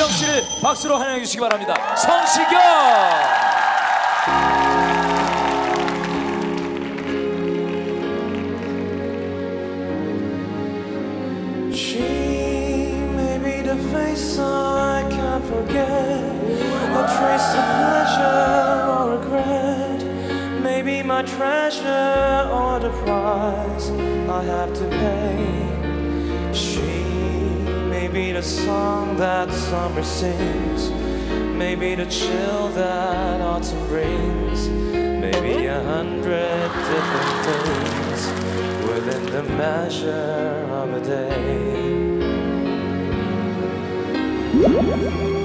성시경 씨를 박수로 환영해 주시기 바랍니다. 성시경! Face I can't forget, a trace of pleasure or regret. Maybe my treasure or the price I have to pay. She may be the song that summer sings, maybe the chill that autumn brings, maybe a hundred different things within the measure of a day.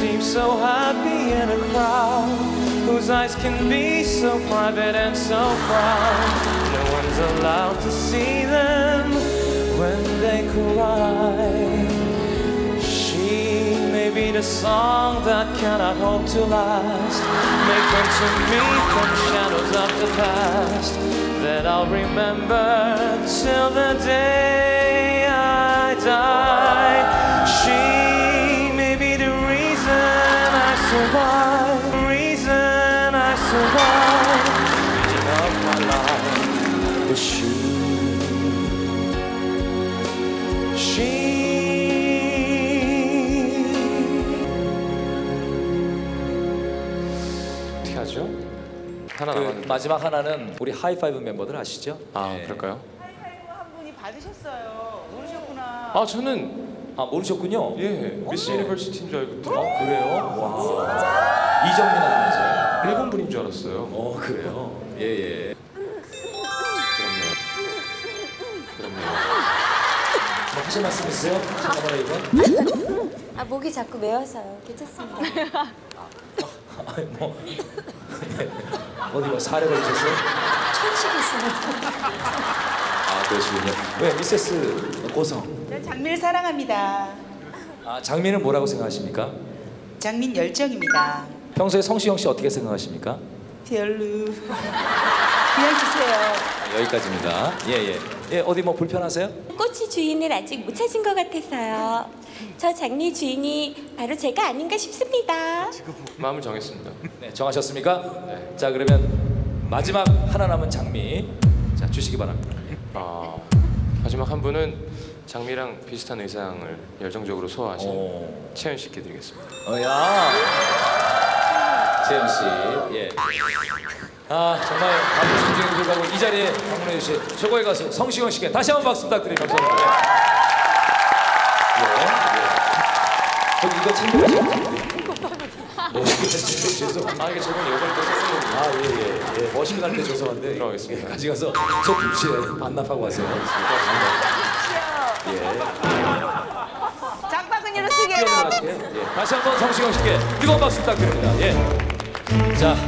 Seems so happy in a crowd, whose eyes can be so private and so proud. No one's allowed to see them when they cry. She may be the song that cannot hope to last, may come to me from shadows of the past that I'll remember till the day I 하나 그. 마지막 하나는 우리 하이파이브 멤버들 아시죠? 아 예. 그럴까요? 하이파이브 한 분이 받으셨어요. 모르셨구나. 아 저는 아 모르셨군요? 예 미스 유니버시티인 줄 알고 들어. 아 그래요? 와. 이정민 일본 분인 줄 알았어요. 어 그래요? 예예. 그렇네요. 뭐 하실 말씀 있으세요? 잠깐만요 이번. 아 목이 자꾸 메어서요. 괜찮습니다. 아니 뭐 어디 뭐 사례 걸리셨어요? 천식이 있어요. 아 그러시군요. 왜 미세스 고성? 저 장민을 사랑합니다. 아 장민은 뭐라고 생각하십니까? 장민 열정입니다. 평소에 성시경 씨 어떻게 생각하십니까? 별로. 그냥 주세요. 여기까지입니다. 예예. 예. 어디 뭐 불편하세요? 꽃이 주인을 아직 못 찾은 것 같아서요. 저 장미 주인이 바로 제가 아닌가 싶습니다. 마음을 정했습니다. 네 정하셨습니까? 네. 자 그러면 마지막 하나 남은 장미 자 주시기 바랍니다. 아 마지막 한 분은 장미랑 비슷한 의상을 열정적으로 소화하신 오. 채연 씨께 드리겠습니다. 어야 재현 씨 예. 아 정말 바쁘신 중에 불구하고 이 자리에 방문해 주신 최고의 가수 성시경 씨께 다시 한 번 박수 부탁드립니다. 감사합니다. 예. 예. 저 이거 챙겨가시죠. 멋있게 죄송합니다. 아 이게 저번 요걸 때거 아, 예, 예, 예. 머신 갈때 죄송한데. 들어가겠습니다. 예, 가져가서 소품실에 반납하고 와세요. 예. 장바구니로 쓰게요. 뛰어나가시게. 예. 다시 한번 성시경 씨께 뜨거운 박수 부탁드립니다. 예. 자.